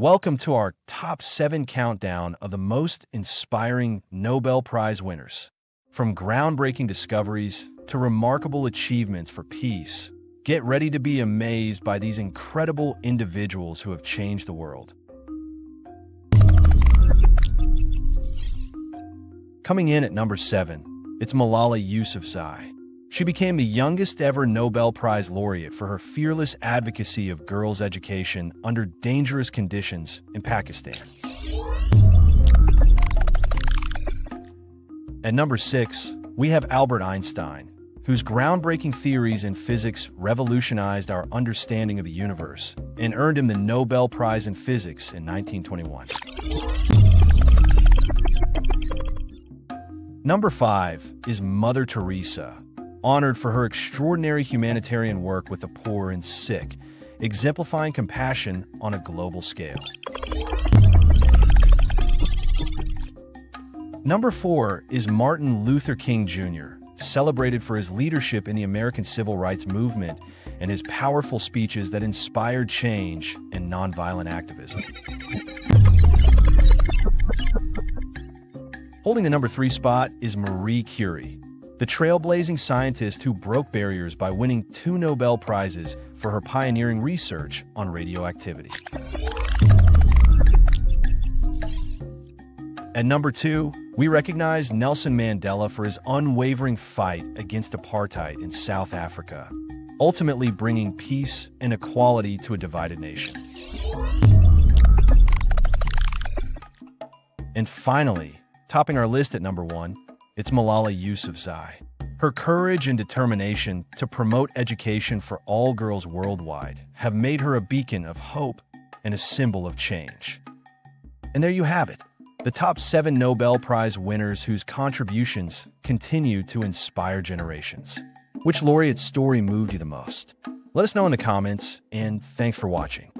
Welcome to our top seven countdown of the most inspiring Nobel Prize winners. From groundbreaking discoveries to remarkable achievements for peace, get ready to be amazed by these incredible individuals who have changed the world. Coming in at number seven, it's Malala Yousafzai. She became the youngest ever Nobel Prize laureate for her fearless advocacy of girls' education under dangerous conditions in Pakistan. At number six, we have Albert Einstein, whose groundbreaking theories in physics revolutionized our understanding of the universe and earned him the Nobel Prize in Physics in 1921. Number five is Mother Teresa, honored for her extraordinary humanitarian work with the poor and sick, exemplifying compassion on a global scale. Number four is Martin Luther King Jr., celebrated for his leadership in the American Civil Rights Movement and his powerful speeches that inspired change and nonviolent activism. Holding the number three spot is Marie Curie, the trailblazing scientist who broke barriers by winning two Nobel Prizes for her pioneering research on radioactivity. At number two, we recognize Nelson Mandela for his unwavering fight against apartheid in South Africa, ultimately bringing peace and equality to a divided nation. And finally, topping our list at number one, it's Malala Yousafzai. Her courage and determination to promote education for all girls worldwide have made her a beacon of hope and a symbol of change. And there you have it the top seven Nobel Prize winners whose contributions continue to inspire generations. Which laureate's story moved you the most? Let us know in the comments, and thanks for watching.